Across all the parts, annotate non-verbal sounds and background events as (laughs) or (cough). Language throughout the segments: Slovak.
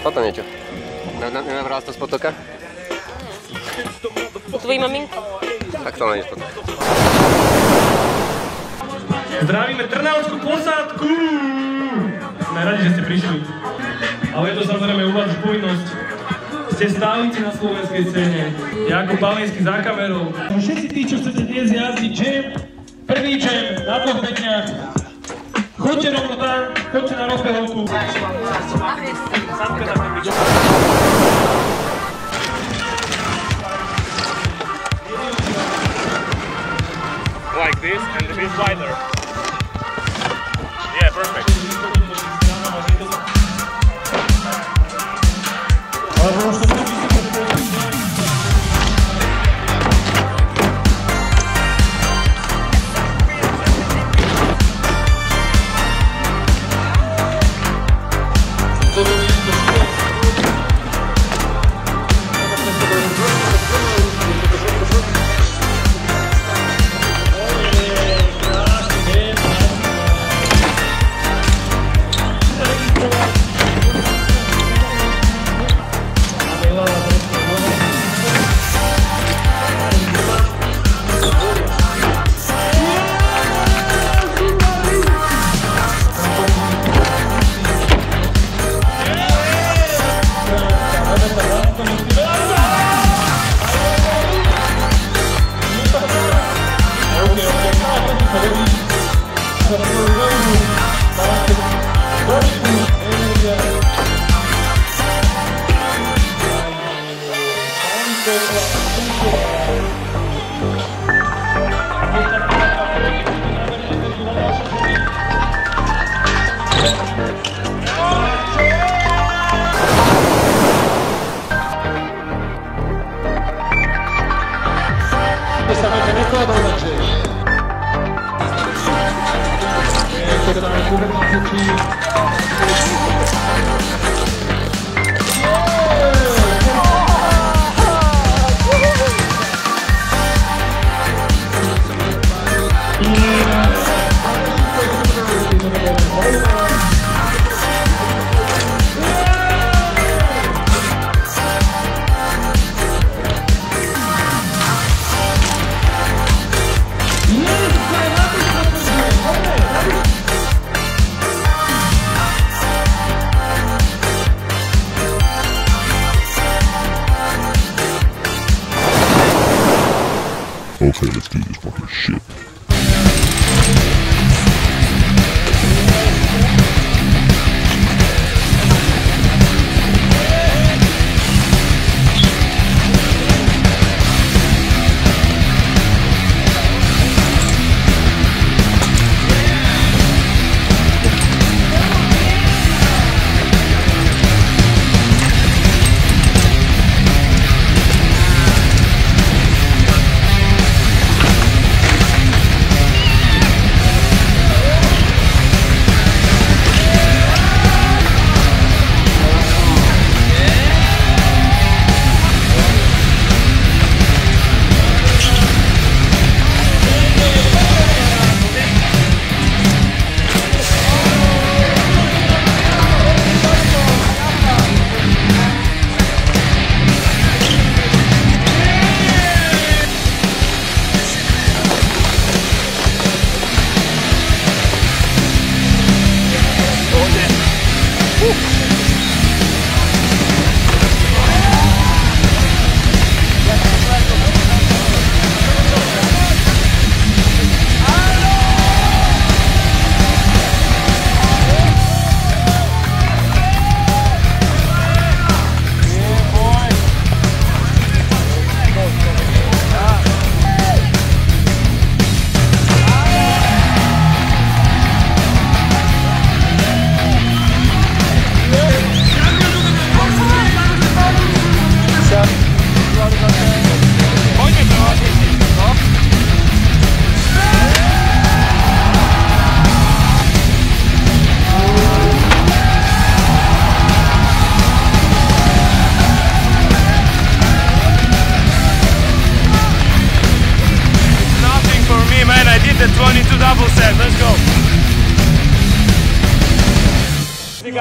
spadlo niečo. Nenabral to z potoka? U tvojí maminky. Tak to nie je potok. Zdravíme Trnavskú posádku! Sme radi, že ste prišli. Ale je to samozrejme u vás povinnosť. Ste stálici na slovenskej scéne. Ja ako za kamerou. Všetci tí, čo chcete dnes jazdiť jam, prvý jam na dvoch beťach, Chodźcie chodźcie na. Like this and a bit wider. Yeah, perfect. Okay, let's do this fucking shit.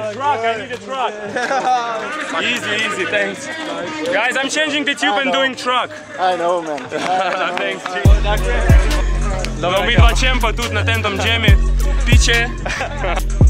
A truck. I need a truck. (laughs) easy, easy. Thanks. Guys, I'm changing the tube and doing truck. I know, man. (laughs) Thanks. Mi dva čempa tudi na tem džemi. Piče.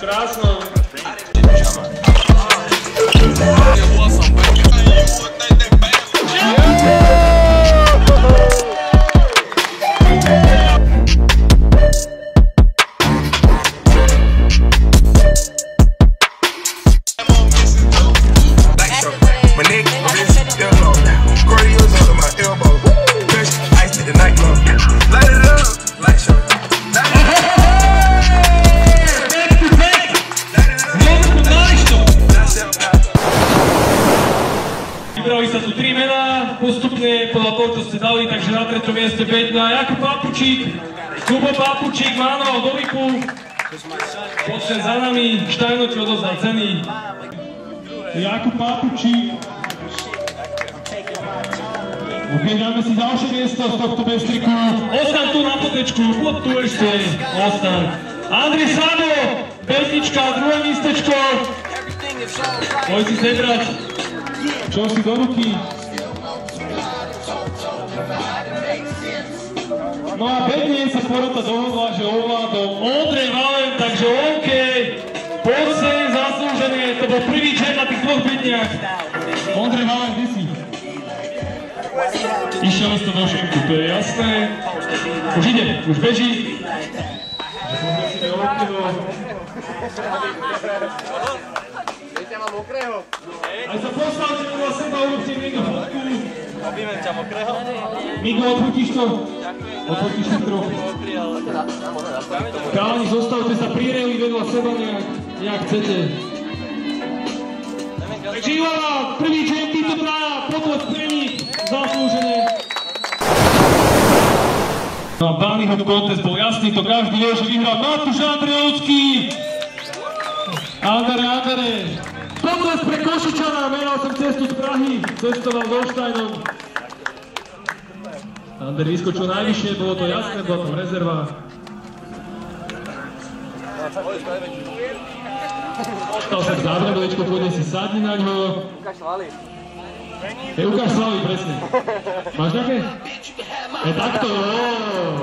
прекрасно. Toho, čo ste dali, takže na treťom mieste Bedna Jakub Papučík, Kubo Papučík, Máno, Doviku, počne za nami, Štajno ti odozdal ceny. Jakub Papučík. Ok, dáme si ďalšie miesto z tohto bestriku. Ostaň tu na potečku, poď tu ešte, ostaň. Andrej Sabo, pesnička, druhé místečko. Poď si zebrať. Čo si do ruky? No a Bedien sa porota dohodla, že ovládol Ondrej Valen, takže OK. Poď sem, zaslúžené, to bol prvý čet na tých dvoch bedniach. Ondrej Valen, kde si? Išiel si do šimku, to je jasné. Už ide, už beží. Som si neokrylo. Aj sa poslal, že vedľa seba urobte niekto fotku. Objímem ťa mokrého. Migo, odfotíš to? Odfotíš to trochu. Káni, zostavte sa prireli vedľa seba nejak, nejak chcete. Takže Ivana, prvý čem, títo traja, potlesk pre nich, zaslúžené. No a Bunnyhood contest bol jasný, to každý vie, že vyhral Matúš Andrejovský. Andere, Andere. Potles pre Košičana, meral som cestu z Prahy, cestoval do Štajnom. Ander vyskočil najvyššie, bolo to jasné, bola tam rezerva. Ostal sa k zábradovečko, pôjde si sadni na ňo. Je, ukáž svaly, presne. Máš také? Je takto, ó,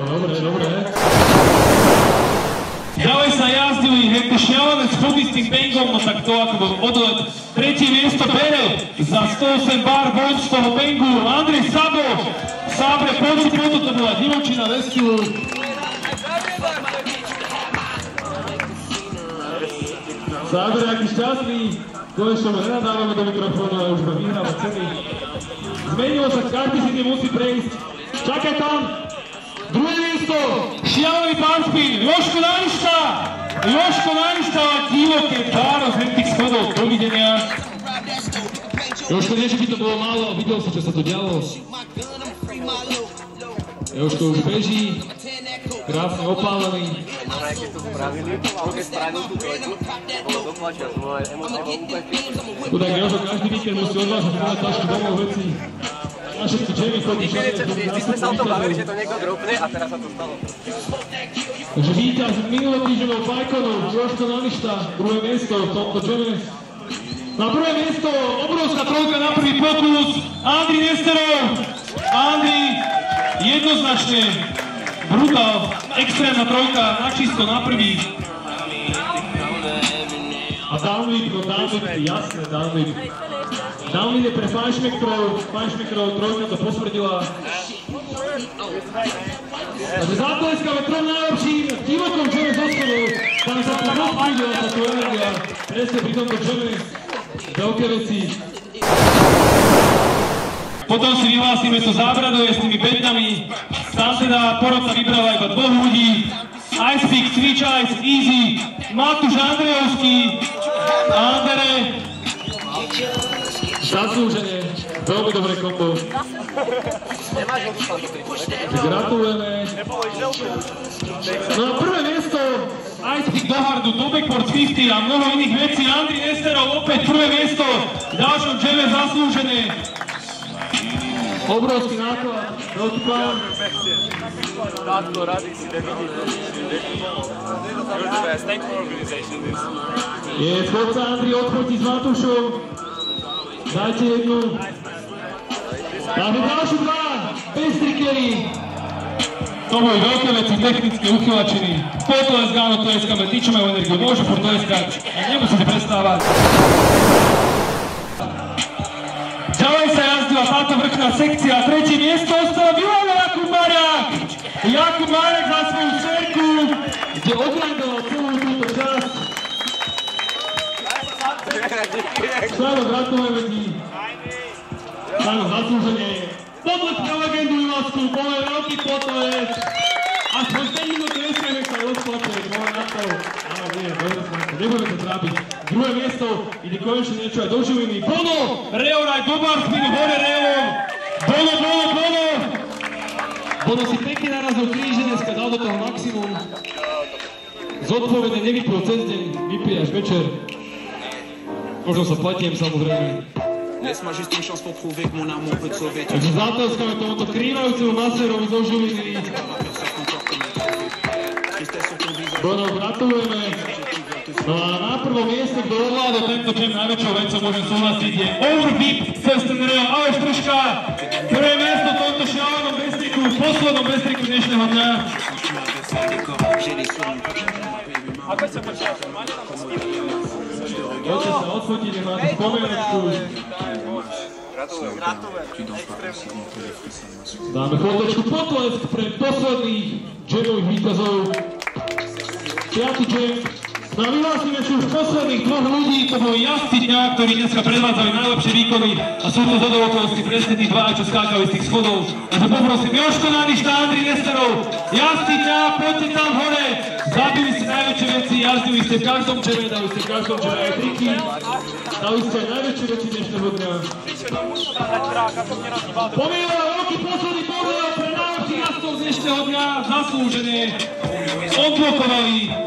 dobre, dobre. Javaj sa jasnju i repišavale s kubistim bengom, tak to ako. Treće mjesto bere za 108 bar bolstvo u bengu Andrej Sabo. Sabre, prvi put to bila Divočina Rescue. Sabre, jaki šťastný, koje što mu hrana dávame do mikrofonu, ale už ho vyhráva ceny. Zmenilo sa, karty si ti musí Joško! Joško má divoké páro z hentých schodov, dovidenia. Joško, nie, že by to bolo málo, videl si, čo sa tu dialo. Joško už beží, krásne opálený. Chudák Jožo každý víkend musí odvážať na tašku domov veci. My sme sa o tom bavili, že to niekto dropne a teraz sa to stalo. Víťaz minulotýždňovou druhé miesto v tomto džeme. Na prvé miesto obrovská trojka na prvý pokus, Andri Nesterov. Andri, jednoznačne brutál, extrémna trojka, na na prvý. A downwhip, no downwhip, jasné, downwhip. Downwhip je pre Fajšmekrov, Fajšmekrov trojka to posvrdila. Takže zatleskáme trom najlepším divokom džeme schodov. Tam sa tu rozprúdila táto energia. Presne pri tomto džeme. Veľké veci. Potom si vyhlásime to zábradové s tými bednami. Tam teda porota vybrala iba dvoch ľudí. Ice Pick, Switch Ice, Easy, Matúš Andrejovský, Andere. Zaslúžene, veľmi dobré kombo. Gratulujeme. No a prvé miesto Pick do hardu, do backboard 50 a mnoho iných vecí. Andri Nesterov opäť prvé miesto. V ďalšom džeme zaslúžené. Obrovský náklad, veľký plán. Tatko, radi si vidim. You're the best. Thanks for organization this. Je chodca Andri odchodí s Matúšom. Dajte jednu. Arbitražu dva, pestrikeri. Ovo je Dokovac i tehnički uhilačeni. Potovac gano Tojeska Matićima u energiju može Fortojeska, a njemu se ne prestava. Džavaj se razdila, tata vrhna sekcija, treće mjesto ostao Milana Jakub Marjak. Jakub Marjak za svoju čerku, gdje odgledao Sáno, gratulujeme ti. Sáno, zaslúženie. Potlesk na legendu Ivasku, povie veľký potlesk. Aspoň 5 minút dneska nech sa rozplače, povie na to. Áno, nie, dobre smáčka, nebudeme sa trápiť. Druhé miesto, ide konečne niečo aj do živiny. Bono, Reoraj, Bobar, spinu hore Reom. Bono, Bono, Bono. Bono si pekne narazil kríže dneska, dal do toho maximum. Zodpovedne nevypil cez deň, vypije až večer. Možno sa platiem samozrejme. Laisse-moi juste une chance pour prouver que mon amour peut te sauver. Takže zatleskáme tomuto krývajúcemu maserovi zo Žiliny. Bono, gratulujeme. No a na prvom mieste, kto ovládol tento čem najväčšou vecou, môžem súhlasiť, je Overbeat Festen Real Aleš Truška. Prvé miesto v tomto šialenom bestriku, poslednom bestriku dnešného dňa. Ako sa počíta? Máte tam Poďte sa odfotiť, nech máte spomienečku. Dáme chvíľočku potlesk pre posledných jamových výkazov. Piatý jam. No a vyhlásime si už posledných dvoch ľudí, to boli jazdci dňa, ktorí dneska predvádzali najlepšie výkony. A sú to zhodou okolností presne tí dva, čo skákali z tých schodov. Takže poprosím Joško Nadišta, Andri Nesterov, jazdci dňa, poďte tam hore, zabili ste najväčšie veci, jazdili ste v každom čeme, dali ste v každom čeme aj triky, dali ste aj najväčšie veci dnešného dňa. Pomýva veľký posledný pohľad pre najlepších jazdcov dnešného dňa, zaslúžené, odblokovali